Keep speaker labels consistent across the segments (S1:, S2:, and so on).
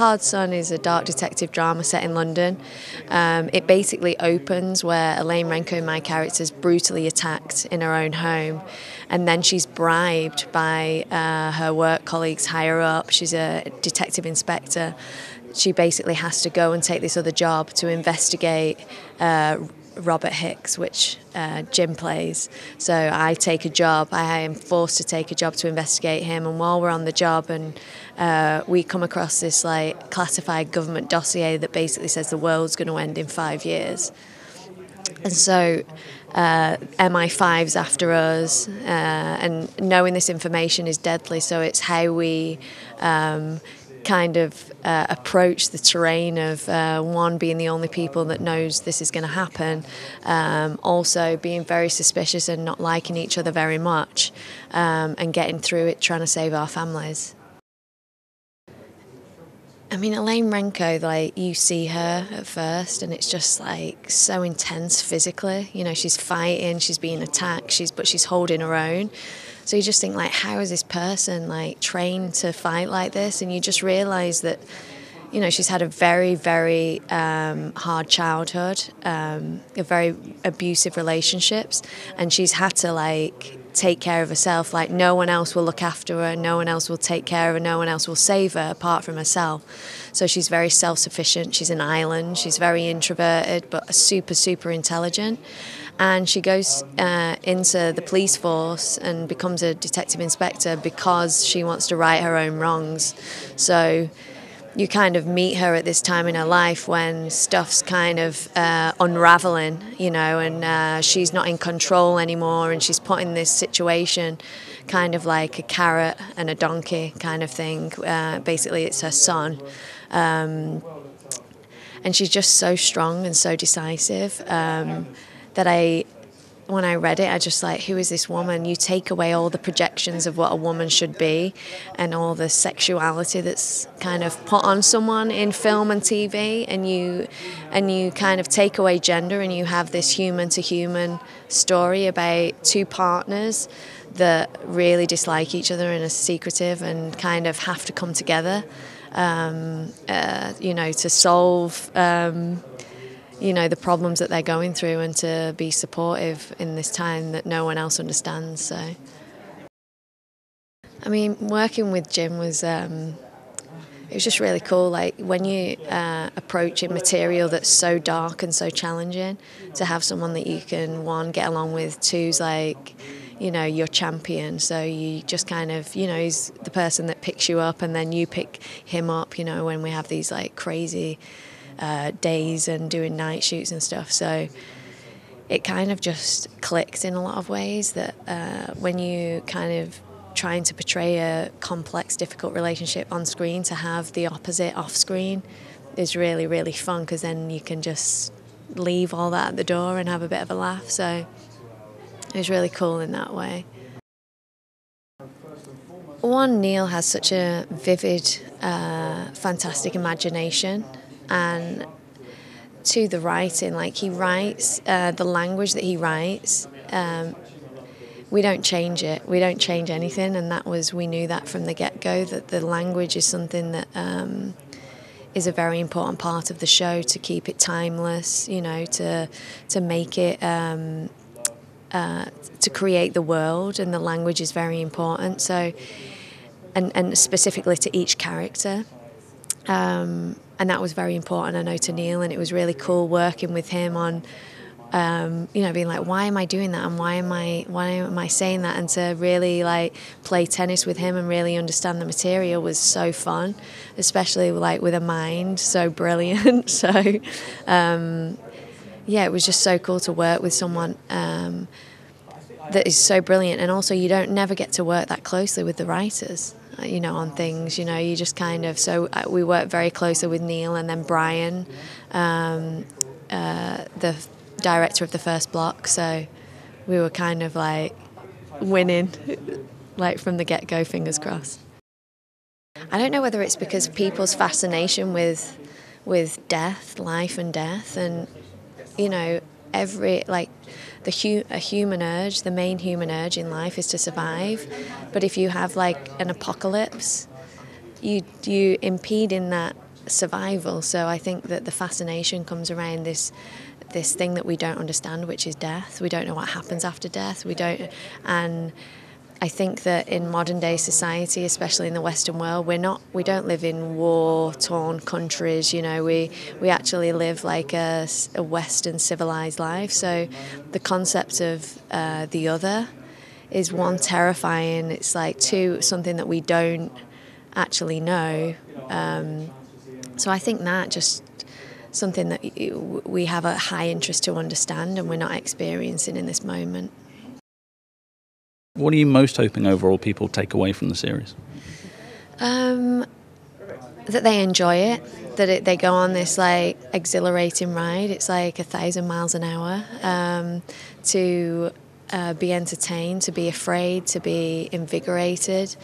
S1: Hard Sun is a dark detective drama set in London. Um, it basically opens where Elaine Renko, my character, is brutally attacked in her own home, and then she's bribed by uh, her work colleagues higher up. She's a detective inspector. She basically has to go and take this other job to investigate. Uh, Robert Hicks, which uh, Jim plays. So I take a job. I am forced to take a job to investigate him. And while we're on the job, and uh, we come across this like classified government dossier that basically says the world's going to end in five years. And so uh, MI5's after us, uh, and knowing this information is deadly. So it's how we um, kind of uh, approach the terrain of uh, one being the only people that knows this is going to happen, um, also being very suspicious and not liking each other very much, um, and getting through it trying to save our families. I mean, Elaine Renko, like, you see her at first, and it's just like so intense physically. You know, she's fighting, she's being attacked, she's but she's holding her own. So you just think like, how is this person like trained to fight like this? And you just realise that, you know, she's had a very, very um, hard childhood, um, a very abusive relationships, and she's had to like take care of herself. Like no one else will look after her, no one else will take care of her, no one else will save her apart from herself. So she's very self sufficient. She's an island. She's very introverted, but super, super intelligent and she goes uh, into the police force and becomes a detective inspector because she wants to right her own wrongs. So you kind of meet her at this time in her life when stuff's kind of uh, unraveling, you know, and uh, she's not in control anymore, and she's put in this situation, kind of like a carrot and a donkey kind of thing. Uh, basically, it's her son. Um, and she's just so strong and so decisive. Um, that I when I read it, I just like, who is this woman? You take away all the projections of what a woman should be and all the sexuality that's kind of put on someone in film and TV, and you and you kind of take away gender and you have this human to human story about two partners that really dislike each other and are secretive and kind of have to come together, um, uh, you know, to solve. Um, you know the problems that they're going through and to be supportive in this time that no one else understands so. I mean working with Jim was um, it was just really cool like when you uh, approach a material that's so dark and so challenging to have someone that you can one get along with two's like you know your champion so you just kind of you know he's the person that picks you up and then you pick him up you know when we have these like crazy uh, days and doing night shoots and stuff. So it kind of just clicked in a lot of ways that uh, when you kind of trying to portray a complex, difficult relationship on screen, to have the opposite off screen is really, really fun because then you can just leave all that at the door and have a bit of a laugh. So it was really cool in that way. One, Neil has such a vivid, uh, fantastic imagination and to the writing. Like he writes uh, the language that he writes. Um, we don't change it. We don't change anything, and that was we knew that from the get go that the language is something that um, is a very important part of the show to keep it timeless. You know, to to make it. Um, uh, to create the world, and the language is very important. So, and, and specifically to each character. Um, and that was very important, I know, to Neil, and it was really cool working with him on. Um, you know, being like, why am I doing that, and why am I, why am I saying that, and to really like play tennis with him and really understand the material was so fun, especially like with a mind so brilliant. so, um, yeah, it was just so cool to work with someone um, that is so brilliant, and also you don't never get to work that closely with the writers you know, on things. You know, you just kind of so uh, we work very closely with Neil and then Brian, um, uh, the director of the first block. So we were kind of like winning, like from the get go. Fingers crossed. I don't know whether it's because people's fascination with with death, life and death, and you know, every like the hu- a human urge, the main human urge in life is to survive. But if you have like an apocalypse, you you impede in that survival. So I think that the fascination comes around this this thing that we don't understand, which is death. We don't know what happens after death. We don't, and I think that in modern day society, especially in the Western world, we're not we don't live in war torn countries. You know, we we actually live like a, a Western civilized life. So the concept of uh, the other is one terrifying. It's like two something that we don't actually know. Um, so I think that just something that we have a high interest to understand and we're not experiencing in this moment.
S2: What are you most hoping overall people take away from the series?
S1: Um, that they enjoy it, that it, they go on this like exhilarating ride. It's like a thousand miles an hour. Um, to uh, be entertained, to be afraid, to be invigorated,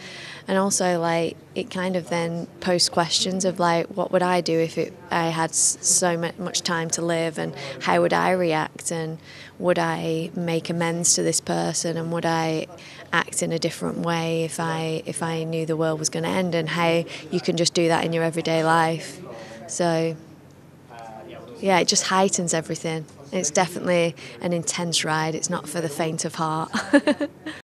S1: and also like it kind of then posts questions of like what would I do if it, I had so much time to live, and how would I react, and would I make amends to this person, and would I act in a different way if I if I knew the world was going to end, and how you can just do that in your everyday life. So yeah, it just heightens everything. It's definitely an intense ride. It's not for the faint of heart.